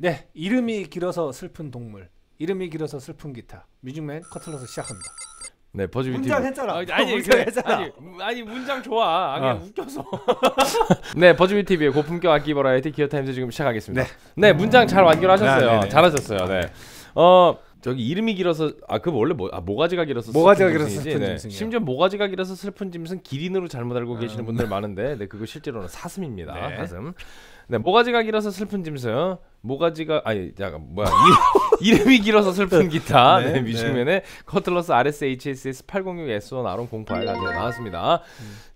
네, 이름이 길어서 슬픈 동물, 이름이 길어서 슬픈 기타, 뮤직맨 커틀러스 시작합니다. 네 버즈비 TV 문장 했잖아. 아, 아니 문장 그래, 했잖아. 아니, 아니 문장 좋아. 아, 그냥 아. 웃겨서. 네 버즈비 TV의 고품격 악기 버라이티 기어 타임즈 지금 시작하겠습니다. 네. 네, 문장 잘 완결하셨어요. 네, 네, 네. 잘하셨어요. 네. 어 저기 이름이 길어서 아 그 원래 뭐 아, 모가지가 길어서 모가지가 슬픈 길어서. 슬픈 네. 짐승이요. 심지어 모가지가 길어서 슬픈 짐승 기린으로 잘못 알고 계시는 음. 분들 많은데 네 그거 실제로는 사슴입니다. 네. 사슴. 네 모가지가 길어서 슬픈 짐승. 모가지가 아니 잠깐 뭐야. 이, 이름 이 길어서 슬픈 기타. 네, 네, 뮤직맨의 커틀러스 RS-HSS 806S1 R08 가지고 나왔습니다.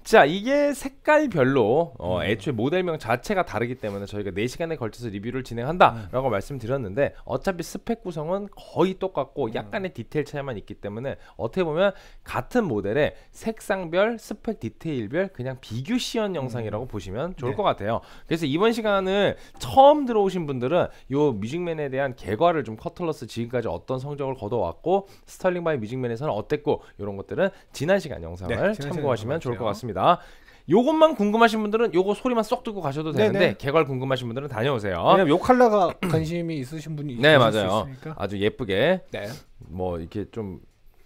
자 이게 색깔별로 어, 애초에 모델명 자체가 다르기 때문에 저희가 4시간에 걸쳐서 리뷰를 진행한다라고 말씀드렸는데 어차피 스펙 구성은 거의 똑같고 약간의 디테일 차이만 있기 때문에 어떻게 보면 같은 모델의 색상별 스펙 디테일별 그냥 비교 시연 영상이라고 보시면 좋을 네. 것 같아요. 그래서 이번 시간 은 처음 들어오신 분들은 요 뮤직맨에 대한 개괄을 좀 커틀러스 지금까지 어떤 성적을 거둬왔고 스털링 바이 뮤직맨에서는 어땠고 이런 것들은 지난 시간 영상을 네, 지난 참고하시면 좋을 것 같습니다. 요것만 궁금하신 분들은 요거 소리만 쏙 듣고 가셔도 되는데 네네. 개괄 궁금하신 분들은 다녀오세요. 왜냐면 요 컬러가 관심이 있으신 분이 네 맞아요. 아주 예쁘게 네. 뭐 이렇게 좀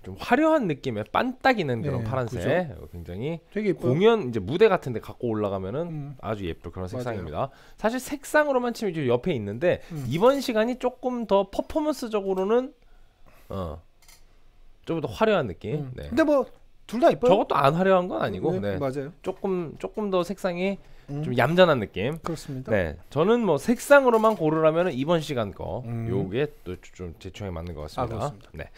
좀 화려한 느낌의 반딱이는 그런 네, 파란색 굉장히 되게 예뻐요. 공연 이제 무대 같은데 갖고 올라가면은 음. 아주 예쁠 그런 맞아요. 색상입니다. 사실 색상으로만 치면 이제 옆에 있는데 음. 이번 시간이 조금 더 퍼포먼스적으로는 어좀더 화려한 느낌. 음. 네. 근데 뭐 둘다 이뻐요. 저것도 안 화려한 건 아니고 네. 맞아요. 조금 조금 더 색상이 음. 좀 얌전한 느낌. 그렇습니다. 네, 저는 뭐 색상으로만 고르라면 이번 시간 거 음. 요게 또 좀제 취향에 맞는 것 같습니다. 아, 그렇습니다. 네,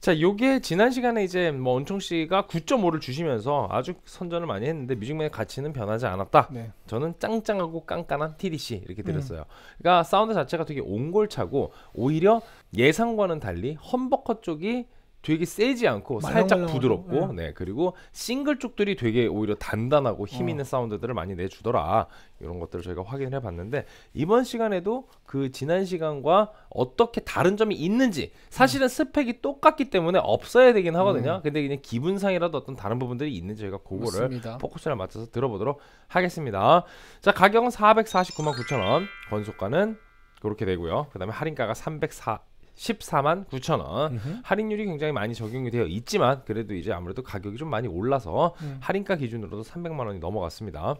자 요게 지난 시간에 이제 뭐 은총 씨가 9.5를 주시면서 아주 선전을 많이 했는데 뮤직맨의 가치는 변하지 않았다. 네. 저는 짱짱하고 깐깐한 TDC 이렇게 음. 드렸어요. 그러니까 사운드 자체가 되게 옹골차고 오히려 예상과는 달리 험버커 쪽이 되게 세지 않고 살짝 부드럽고 네 그리고 싱글 쪽들이 되게 오히려 단단하고 힘 어. 있는 사운드들을 많이 내주더라 이런 것들을 저희가 확인을 해봤는데 이번 시간에도 그 지난 시간과 어떻게 다른 점이 있는지 사실은 스펙이 똑같기 때문에 없어야 되긴 하거든요 근데 그냥 기분상이라도 어떤 다른 부분들이 있는지 저희가 그거를 맞습니다. 포커스를 맞춰서 들어보도록 하겠습니다. 자 가격은 449만 9천 원, 건속가는 그렇게 되고요. 그 다음에 할인가가 304 14만 9천 원. 음흠. 할인율이 굉장히 많이 적용이 되어 있지만 그래도 이제 아무래도 가격이 좀 많이 올라서 음. 할인가 기준으로도 300만 원이 넘어갔습니다.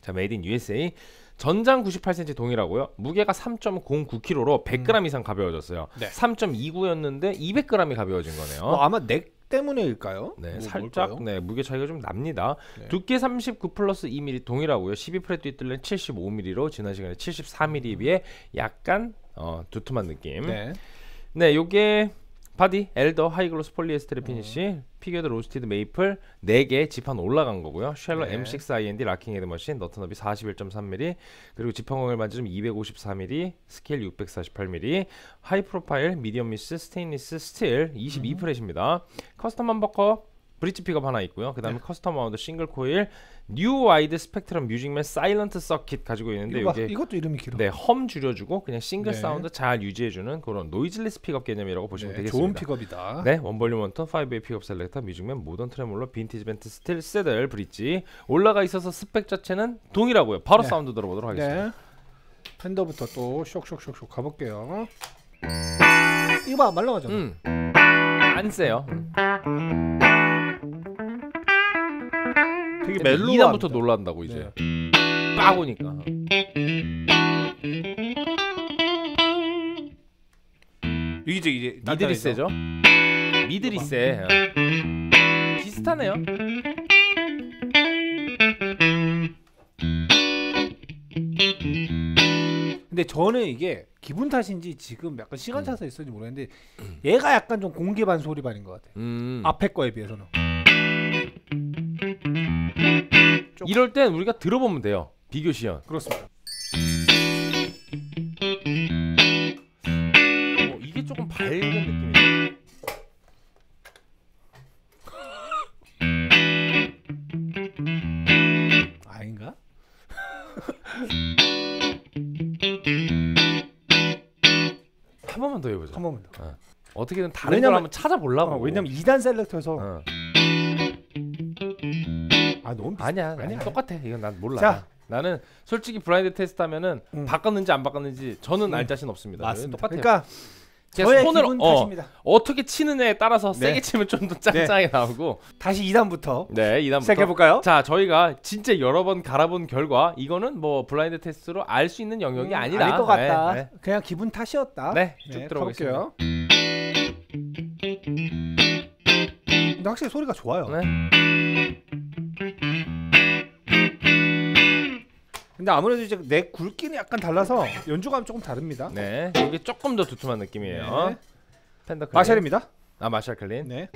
자 made in USA 전장 98cm 동일하고요. 무게가 3.09kg로 100g 이상 가벼워졌어요. 네. 3.29였는데 200g이 가벼워진 거네요. 뭐 아마 넥 때문일까요? 네, 뭐 살짝 뭘까요? 네 무게 차이가 좀 납니다. 네. 두께 39 플러스 2mm 동일하고요. 12프렛 뒷둘레는 75mm로 지난 시간에 74mm에 비해 약간 어, 두툼한 느낌. 네, 네. 요게 바디 엘더 하이글로스 폴리에스테르 피니시 피겨드 로스티드 메이플 4개 지판 올라간 거고요. 쉘러 네. M6 IND 락킹 헤드 머신 너트 너비 41.3mm 그리고 지판공을 만지면 254mm 스케일 648mm 하이 프로파일 미디엄 미스 스테인리스 스틸 22프렛입니다. 커스텀 함버커 브릿지 픽업 하나 있고요. 그다음에 네. 커스텀 마운드 싱글 코일 뉴 와이드 스펙트럼 뮤직맨 사일런트 서킷 가지고 있는데 이거 이게 이것도 이름이 길어. 네, 험 줄여주고 그냥 싱글 네. 사운드 잘 유지해주는 그런 노이즈리스 픽업 개념이라고 보시면 네, 되겠습니다. 좋은 픽업이다. 네, 원볼륨 원턴 5의 픽업 셀렉터 뮤직맨 모던 트레몰러 빈티지 벤트 스틸 세들 브릿지 올라가 있어서 스펙 자체는 동일하고요. 바로 네. 사운드 들어보도록 하겠습니다. 네. 펜더부터 또 쇽쇽쇽쇽 가볼게요. 이거 봐 말랑하잖아. 음, 안 세요. 음. 되게 근데 mellow가 이단부터 놀란다고 이제 네. 빡 오니까. 이제 이제 middle이 세죠? middle이 세. 어. 비슷하네요. 근데 저는 이게 기분 탓인지 지금 약간 시간 차서 있었는지 모르겠는데 얘가 약간 좀 공기 반 소리 반인 것 같아. 음. 앞에 거에 비해서는. 좀- 이럴 땐 우리가 들어보면 돼요. 비교 시연. 그렇습니다. 어, 이게 조금 밝은 느낌이에요. 아닌가? 한 번만 더 해보자. 한 번만 더. 어. 어떻게든 다른 왜냐면- 걸 한번 찾아보려고. 어, 왜냐면 2단 selector에서 어. 아 너무 비싸. 아니야, 아니야. 아니야 똑같아. 이건 난 몰라. 자. 나는 솔직히 블라인드 테스트 하면은 음. 바꿨는지 안 바꿨는지 저는 음. 알 자신 없습니다. 맞습니다. 똑같아요. 그러니까 제 저의 손을 기분 어, 탓입니다. 어떻게 치느냐에 따라서 네. 세게 치면 좀 더 짱짱하게 나오고. 다시 2단부터 네, 이단부터 시작해 볼까요? 자, 저희가 진짜 여러 번 갈아본 결과 이거는 뭐 블라인드 테스트로 알 수 있는 영역이 아니다. 아닐 것 같다. 네, 그냥 기분 탓이었다. 네. 네, 쭉 네, 들어보겠습니다. 근데 확실히 소리가 좋아요. 네. 근데 아무래도 이제 neck 굵기는 약간 달라서 연주감이 조금 다릅니다. 네. 이게 조금 더 두툼한 느낌이에요. 네. 펜더 clean. 마샬입니다. 아, 마샬 clean. 네.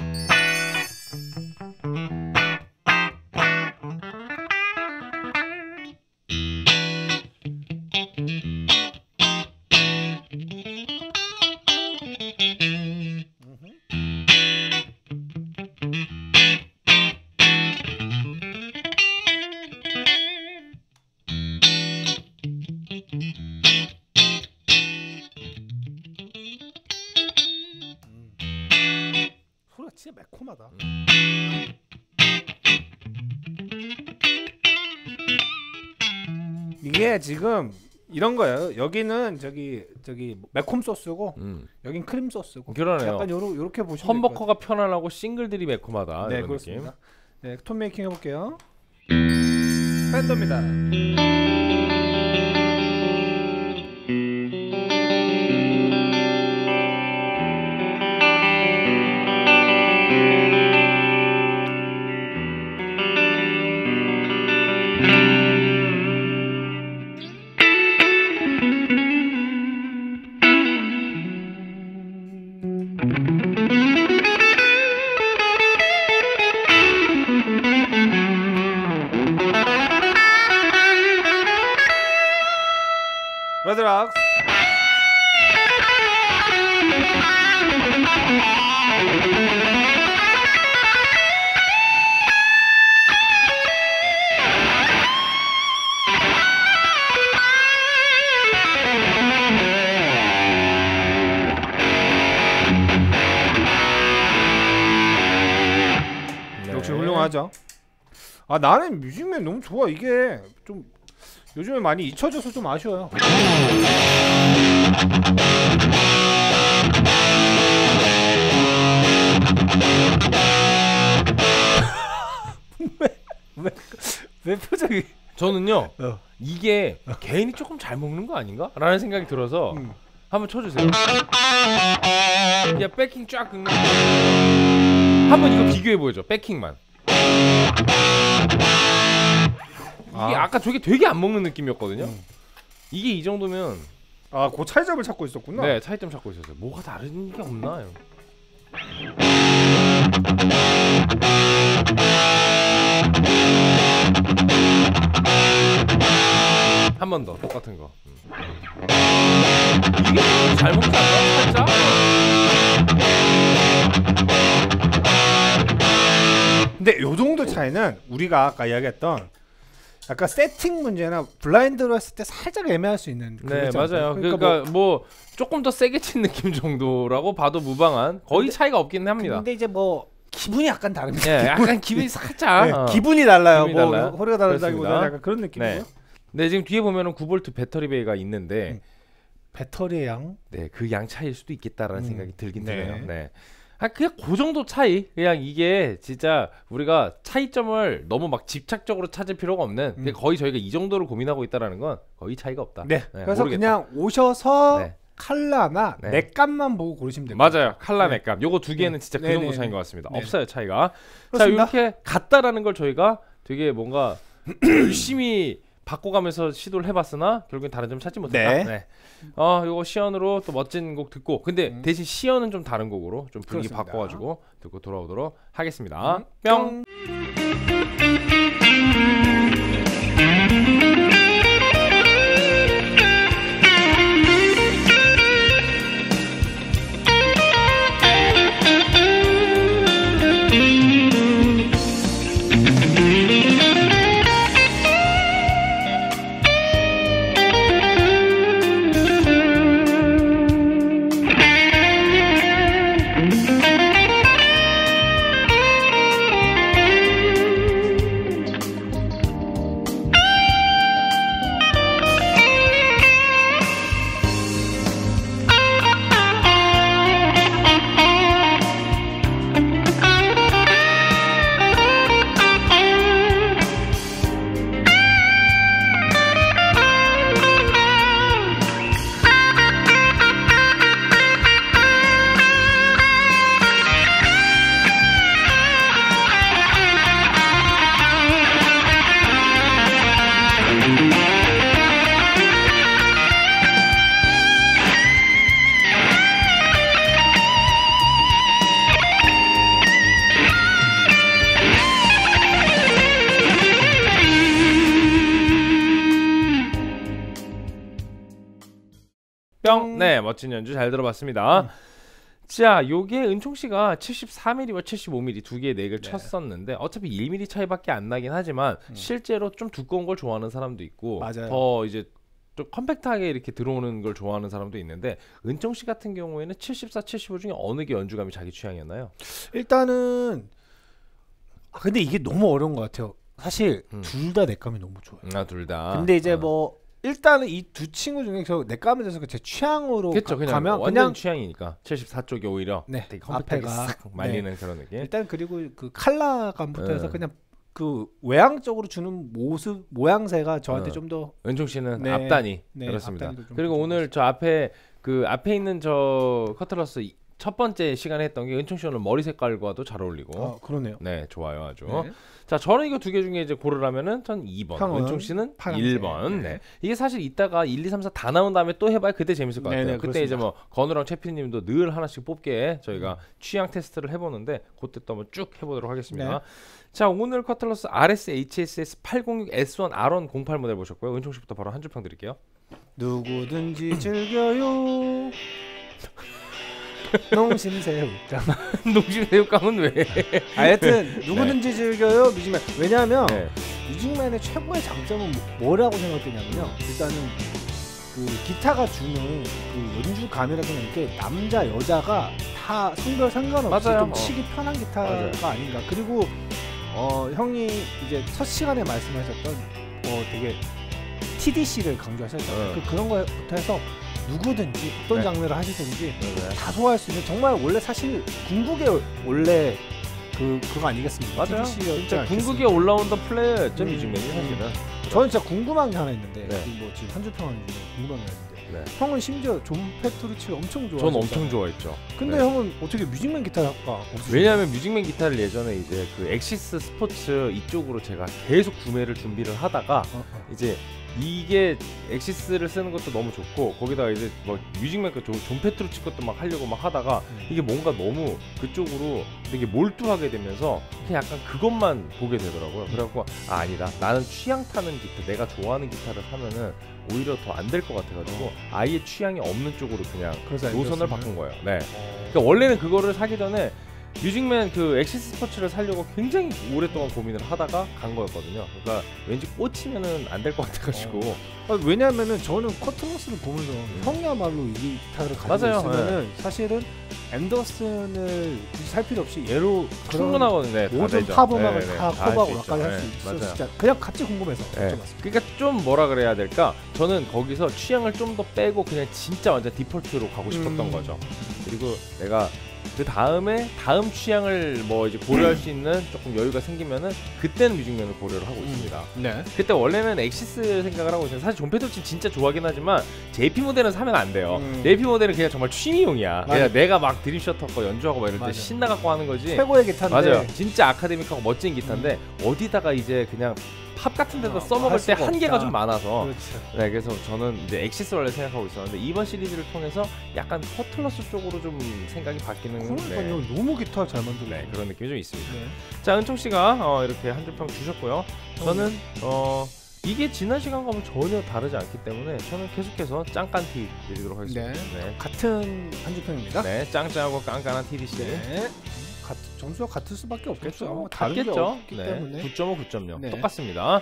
이게 지금 이런 거예요. 여기는 저기 저기 매콤 소스고 음. 여긴 크림 소스고. 그러네요. 약간 요러 요렇게 보시면 험버커가 편안하고 싱글들이 매콤하다. 네 그렇습니다. 네, 톤 메이킹 해볼게요. 팬더입니다. 하죠. 아 나는 뮤직맨 너무 좋아. 이게 좀 요즘에 많이 잊혀져서 좀 아쉬워요. 왜 표정이? 저는요. 어. 이게 개인이 조금 잘 먹는 거 아닌가? 라는 생각이 들어서 음. 한번 쳐주세요. 야 백킹 쫙 긁는 거. 한번 이거 비교해 보여줘. 백킹만. 이게 아. 아. 까 저게 되게 안 먹는 느낌이었거든요. 음. 이게 이 정도면 아, 그 차이점을 찾고 있었구나. 네 차이점 찾고 있었어요. 뭐가 다른 게 없나요? 한번 더 똑같은 거. 음. 이게 잘 먹지 않나? 살짝. 근데 요 정도 차이는 우리가 아까 이야기했던 약간 세팅 문제나 블라인드로 했을 때 살짝 애매할 수 있는 네 맞아요. 않을까요? 그러니까, 뭐, 조금 더 세게 친 느낌 정도라고 봐도 무방한 거의 근데- 차이가 없긴 합니다. 근데 이제 뭐 기분이 약간 다릅니다. 예, 약간 기분이 살짝. 네, 어. 기분이 달라요. 기분이 뭐 달라요. 허리가 다르다기보다. 약간 그런 느낌이에요. 네. 네 지금 뒤에 보면은 9V 배터리 베이가 있는데 음. 배터리의 양. 네, 그 양 차이일 수도 있겠다라는 음. 생각이 들긴 네. 드네요. 네. 아 그냥 그 정도 차이. 그냥 이게 진짜 우리가 차이점을 너무 막 집착적으로 찾을 필요가 없는. 음. 거의 저희가 이 정도를 고민하고 있다라는 건 거의 차이가 없다. 네. 그래서 모르겠다. 그냥 오셔서 네. 칼라나 네. 넷값만 보고 고르시면 됩니다. 맞아요. 칼라 네. 맥감. 요거 두 개는 진짜 그 네, 정도 네, 차이인 네. 것 같습니다. 네. 없어요 차이가. 그렇습니다. 자 이렇게 같다라는 걸 저희가 되게 뭔가 열심히 바꿔가면서 시도를 해봤으나 결국엔 다른 점 찾지 못했다. 네. 네. 어 요거 시연으로 또 멋진 곡 듣고 근데 음. 대신 시연은 좀 다른 곡으로 좀 분위기 그렇습니다. 바꿔가지고 듣고 돌아오도록 하겠습니다. 음, 뿅. 뿅. 멋진 연주 잘 들어봤습니다. 자, 요게 은총 씨가 74mm와 75mm 두 개의 넥을 네. 쳤었는데 어차피 1mm 차이밖에 안 나긴 하지만 실제로 좀 두꺼운 걸 좋아하는 사람도 있고 음. 맞아요. 더 이제 좀 컴팩트하게 이렇게 들어오는 걸 좋아하는 사람도 있는데 은총 씨 같은 경우에는 74, 75 중에 어느 게 연주감이 자기 취향이었나요? 일단은 아, 근데 이게 너무 어려운 것 같아요. 사실 음. 둘다 넥감이 너무 좋아요. 아, 둘 다. 근데 이제 어. 뭐 일단은 이 두 친구 중에 저 넥감에 대해서 제 취향으로 그렇죠. 가, 완전 그냥 취향이니까 74쪽이 오히려 네, 되게 앞에가 싹 말리는 그런 느낌. 일단 그리고 그 칼라감부터 해서 네. 그냥 그 외향적으로 주는 모습 모양새가 저한테 어. 좀더 은총 씨는 네. 앞단이 네, 그렇습니다. 그리고 좀 오늘 저 앞에 그 앞에 있는 저 커틀러스 이- 첫 번째 시간에 했던 게 은총 씨 오늘 머리 색깔과도 잘 어울리고 어, 그러네요. 네 좋아요 아주. 네. 자 저는 이거 두 개 중에 이제 고르라면은 전 2번, 형은 은총 씨는 파란색. 1번. 네. 네. 이게 사실 이따가 1, 2, 3, 4 다 나온 다음에 또 해봐야 그때 재밌을 것 같아요. 네네, 그때 이제 그렇습니다. 뭐 건우랑 채피님도 늘 하나씩 뽑게 저희가 음. 취향 테스트를 해보는데 그때 또 한번 쭉 해보도록 하겠습니다. 네. 자 오늘 커틀러스 RS HSS 806 S1 R1 08 모델 보셨고요. 은총 씨부터 바로 한 줄 평 드릴게요. 누구든지 즐겨요. 농심새우깡. 농심 새우깡은 왜? 하여튼 누구든지 즐겨요 뮤직맨. 왜냐하면 네. 뮤직맨의 최고의 장점은 뭐- 뭐라고 생각되냐면요. 일단은 그 기타가 주는 그 연주감이라든가 이렇게 남자 여자가 다 성별 상관없이 맞아요. 좀 어. 치기 편한 기타가 맞아요. 아닌가. 그리고 어 형이 이제 첫 시간에 말씀하셨던 어 되게 TDC를 강조하셨잖아요. 어. 그 그런 거부터 해서 누구든지 어떤 네. 장르를 하시든지 네. 다 소화할 수 있는 정말 원래 사실 궁극의 원래 그 그거 아니겠습니까? 맞아요. 진짜 않겠습니까? 궁극의 all-rounder player였죠 음, 뮤직맨이 사실은. 저는 진짜 궁금한 게 하나 있는데 네. 뭐 지금 한줄 평하는 중에 궁금한 게 있는데 네. 형은 심지어 존 페트루치를 엄청 좋아하셨잖아요. 전 엄청 좋아했죠. 근데 네. 형은 어떻게 뮤직맨 기타가 없으세요? 왜냐하면 뮤직맨 기타를 예전에 이제 그 엑시스 스포츠 이쪽으로 제가 계속 구매를 준비를 하다가 어, 어. 이제 이게 엑시스를 쓰는 것도 너무 좋고 거기다가 이제 뭐 뮤직맨 그 존 페트루치 것도 막 하려고 막 하다가 음. 이게 뭔가 너무 그쪽으로 되게 몰두하게 되면서 그냥 약간 그것만 보게 되더라고요. 그래갖고 아 아니다 나는 취향 타는 기타 내가 좋아하는 기타를 하면은 오히려 더 안 될 것 같아가지고 아예 취향이 없는 쪽으로 그냥 노선을. 바꾼 거예요. 네. 어. 그러니까 원래는 그거를 사기 전에 뮤직맨 그 엑시스 스포츠를 살려고 굉장히 오랫동안 고민을 하다가 간 거였거든요. 그러니까 왠지 꽂히면은 안 될 것 같아가지고 아, 왜냐면은 저는 커트러스를 보면서 형이야말로 이 기타를 가지고 맞아요. 있으면은 사실은 앤더슨을 굳이 살 필요 없이 얘로 충분하거든요. 네, 다 모든 되죠. 팝 음악을 네, 네, 다할 커버하고 수 있죠. 몇가지 할 네, 수 있어 맞아요. 진짜 그냥 같이 궁금해서 네. 여쭤봤습니다. 그러니까 좀 뭐라 그래야 될까? 저는 거기서 취향을 좀 더 빼고 그냥 진짜 완전 디폴트로 가고 싶었던 음. 거죠. 그리고 내가 그 다음에 다음 취향을 뭐 이제 고려할 수 있는 조금 여유가 생기면은 그때는 뮤직맨을 고려를 하고 있습니다. 네. 그때 원래는 엑시스 생각을 하고 있어요. 사실 존 페트루치 진짜 좋아하긴 하지만 JP 모델은 사면 안 돼요. 음. JP 모델은 그냥 정말 취미용이야. 그냥. 내가 막 Dream Theater 거 연주하고 막 이럴 때 맞아. 신나 갖고 하는 거지. 최고의 기타인데 음. 맞아요. 진짜 아카데믹하고 멋진 기타인데 어디다가 이제 그냥 팝 같은 데다 어, 써먹을 할때 한계가. 좀 많아서 그렇죠. 네 그래서 저는 이제 엑시스 원래 생각하고 있었는데 이번 시리즈를 통해서 약간 커틀러스 쪽으로 좀 생각이 바뀌는 그러니까요. 네, 너무 기타 잘 만들고. 네, 그런 느낌이 좀 있습니다. 네. 자 은총 씨가 어, 이렇게 한 줄 평 주셨고요. 저는 어 이게 지난 시간과는 전혀 다르지 않기 때문에 저는 계속해서 짱깐 티 드리도록 하겠습니다. 네. 같은 한줄평입니다. 네, 짱짱하고 깐깐한 TDC. 네. 같, 점수가 같을 수밖에 없겠죠. 같겠죠. 없기 네. 때문에. 9.5, 9.0 네. 똑같습니다.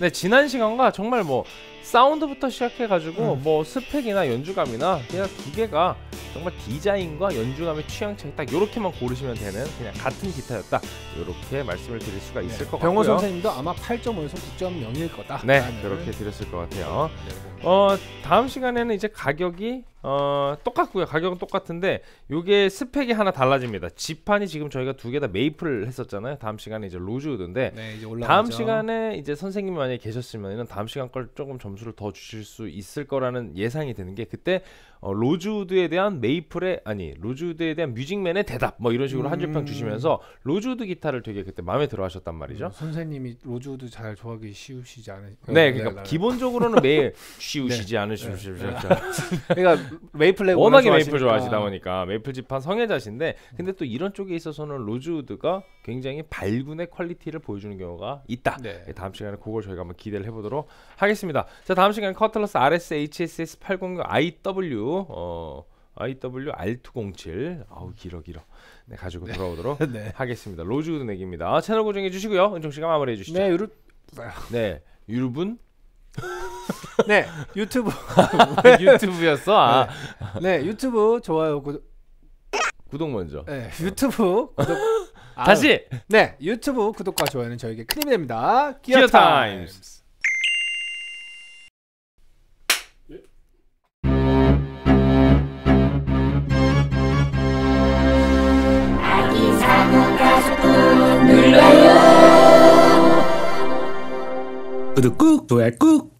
네, 지난 시간과 정말 뭐 사운드부터 시작해가지고 음. 뭐 스펙이나 연주감이나 그냥 두 개가 정말 디자인과 연주감의 취향 차이 딱 이렇게만 고르시면 되는 그냥 같은 기타였다. 이렇게 말씀을 드릴 수가 있을 것 병호 같고요. 선생님도 아마 8.5에서 9.0일 거다. 네, 그렇게 드렸을 것 같아요. 네. 어 다음 시간에는 이제 가격이 어 똑같고요. 가격은 똑같은데 요게 스펙이 하나 달라집니다. 지판이 지금 저희가 두 개 다 maple을 했었잖아요. 다음 시간에 이제 로즈우드인데 네, 이제. 다음 시간에 이제 선생님이 만약에 계셨으면은 다음 시간 걸 조금 점 수를 더 주실 수 있을 거라는 예상이 되는 게 그때 어, 로즈우드에 대한 maple의 아니 로즈우드에 대한 뮤직맨의 대답 뭐 이런 식으로 한 줄평 음. 주시면서 로즈우드 기타를 되게 그때 마음에 들어하셨단 말이죠. 음, 선생님이 로즈우드 잘 좋아하기 쉬우시지 않으. 네, 그러니까 기본적으로는 매일 쉬우시지 네. 않으시죠. 그러니까 메이플 워낙에 메이플 좋아하시다 보니까 메이플 지판 성애자신데 근데 또 이런 쪽에 있어서는 로즈우드가 굉장히 발군의 퀄리티를 보여주는 경우가 있다. 네. 다음 시간에 그걸 저희가 한번 기대를 해보도록 하겠습니다. 자 다음 시간에 커틀러스 RS HSS 806 IW 어 IW R207 아우 길어 길어 네 가지고 돌아오도록 네. 하겠습니다. 로즈우드 neck입니다. 채널 고정해 주시고요. 은총 씨가 마무리해 주시죠. 네, 유루, 네. 유분 네 유튜브 유튜브였어. 아, 네 유튜브 좋아요 구독 구독 먼저. 네 유튜브 구독 아, 다시 네 유튜브 구독과 좋아요는 저에게 큰 힘이 됩니다. 기어 기어 타임스. 타임스. 구독 꾹 좋아요. 꾹